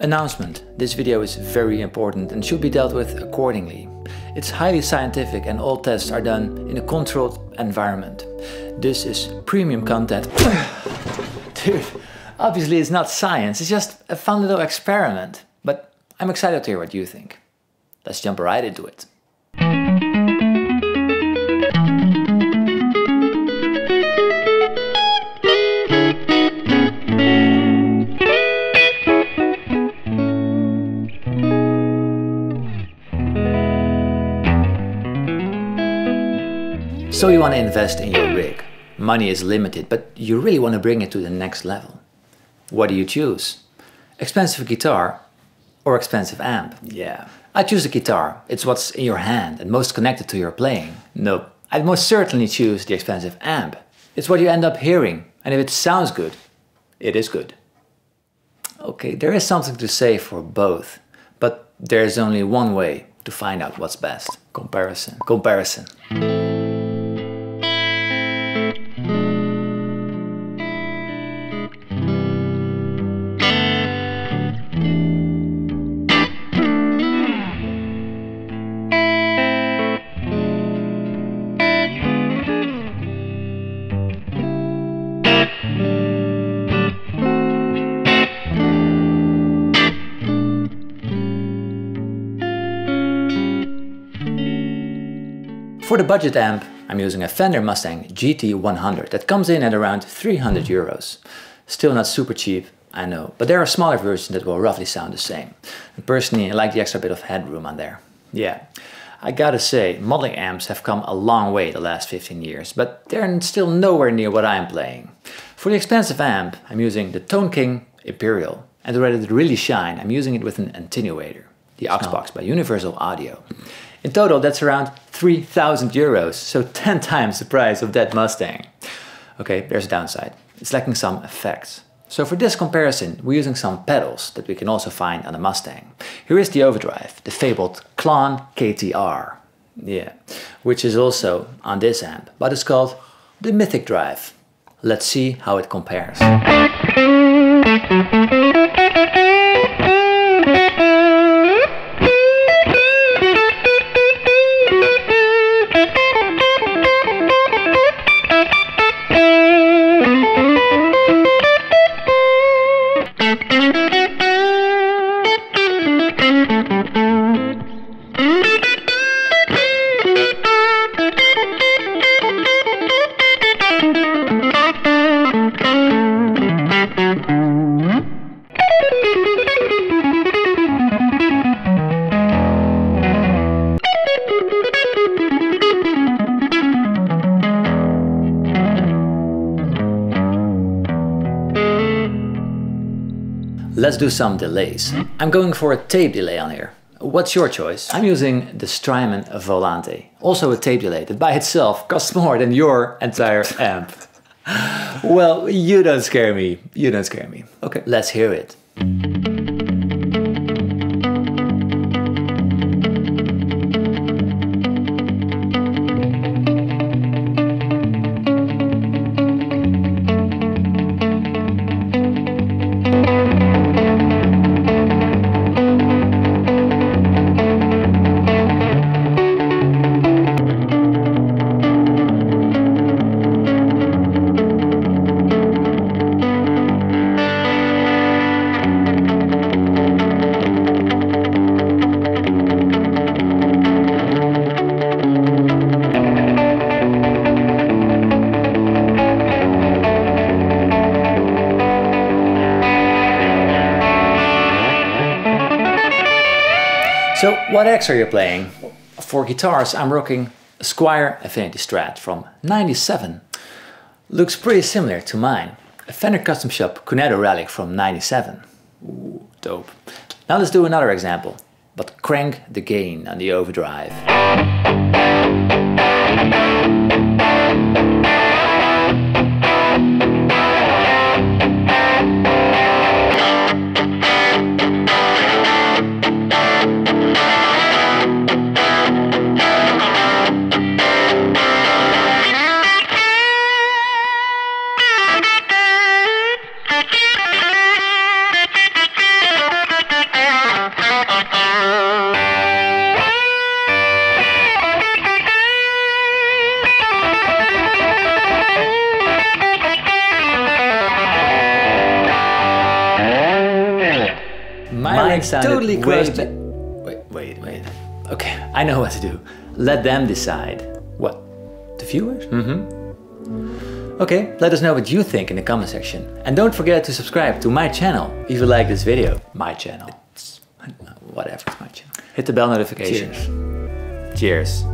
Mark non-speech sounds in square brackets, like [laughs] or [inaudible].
Announcement. This video is very important and should be dealt with accordingly. It's highly scientific and all tests are done in a controlled environment. This is premium content. [coughs] Dude, obviously it's not science, it's just a fun little experiment. But I'm excited to hear what you think. Let's jump right into it. So you want to invest in your rig. Money is limited, but you really want to bring it to the next level. What do you choose? Expensive guitar or expensive amp? Yeah. I choose the guitar. It's what's in your hand and most connected to your playing. Nope. I'd most certainly choose the expensive amp. It's what you end up hearing, and if it sounds good, it is good. Okay, there is something to say for both, but there's only one way to find out what's best. Comparison. Comparison. For the budget amp, I'm using a Fender Mustang GT100 that comes in at around 300 euros. Still not super cheap, I know, but there are smaller versions that will roughly sound the same. And personally, I like the extra bit of headroom on there. Yeah, I gotta say, modeling amps have come a long way the last 15 years, but they're still nowhere near what I'm playing. For the expensive amp, I'm using the Tone King Imperial, and to let it really shine, I'm using it with an attenuator, the Oxbox by Universal Audio. In total, that's around 3,000 euros, so 10 times the price of that Mustang. Okay, there's a downside. It's lacking some effects. So for this comparison, we're using some pedals that we can also find on the Mustang. Here is the overdrive, the fabled Klon KTR. Yeah, which is also on this amp, but it's called the Mythic Drive. Let's see how it compares. Let's do some delays. Hmm? I'm going for a tape delay on here. What's your choice? I'm using the Strymon Volante, also a tape delay that by itself costs [laughs] more than your entire amp. [laughs] well, you don't scare me. You don't scare me. Okay, let's hear it. So what X are you playing? For guitars, I'm rocking a Squier Affinity Strat from 97. Looks pretty similar to mine. A Fender Custom Shop Cunetto Relic from 97. Ooh, dope. Now let's do another example, but crank the gain on the overdrive. Sounded totally way crushed be- Wait, wait, wait. Okay, I know what to do. Let them decide. What? The viewers? Mm-hmm. Okay, let us know what you think in the comment section. And don't forget to subscribe to my channel if you like this video. My channel. It's, Whatever, it's my channel. Hit the bell notification. Cheers. Cheers.